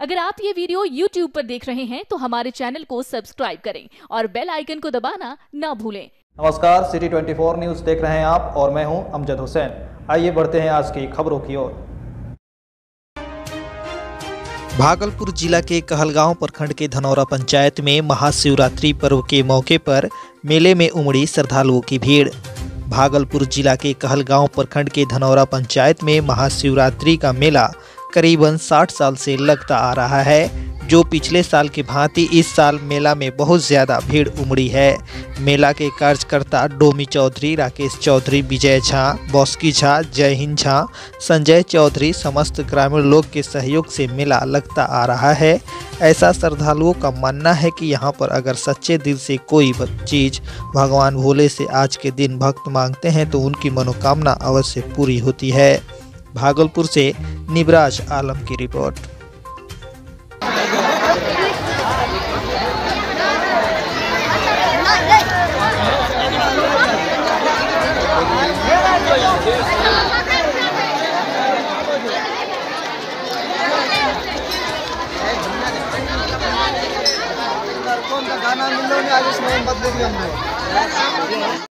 अगर आप ये वीडियो YouTube पर देख रहे हैं तो हमारे चैनल को सब्सक्राइब करें और बेल आइकन को दबाना ना भूलें। नमस्कार सिटी 24 न्यूज़ देख रहे हैं आप और मैं हूँ अमजद हुसैन। आइए बढ़ते हैं आज की खबरों की ओर। भागलपुर जिला के कहलगांव प्रखंड के धनौरा पंचायत में महाशिवरात्रि पर्व के मौके पर मेले में उमड़ी श्रद्धालुओं की भीड़। भागलपुर जिला के कहलगांव प्रखंड के धनौरा पंचायत में महाशिवरात्रि का मेला करीबन 60 साल से लगता आ रहा है, जो पिछले साल की भांति इस साल मेला में बहुत ज़्यादा भीड़ उमड़ी है। मेला के कार्यकर्ता डोमी चौधरी, राकेश चौधरी, विजय झा, बॉस्की झा, जय हिंद झा, संजय चौधरी समस्त ग्रामीण लोग के सहयोग से मेला लगता आ रहा है। ऐसा श्रद्धालुओं का मानना है कि यहाँ पर अगर सच्चे दिल से कोई चीज़ भगवान भोले से आज के दिन भक्त मांगते हैं तो उनकी मनोकामना अवश्य पूरी होती है। भागलपुर से निबराज आलम की रिपोर्ट। गाना मिल आज इसमें बदले भी हम लोग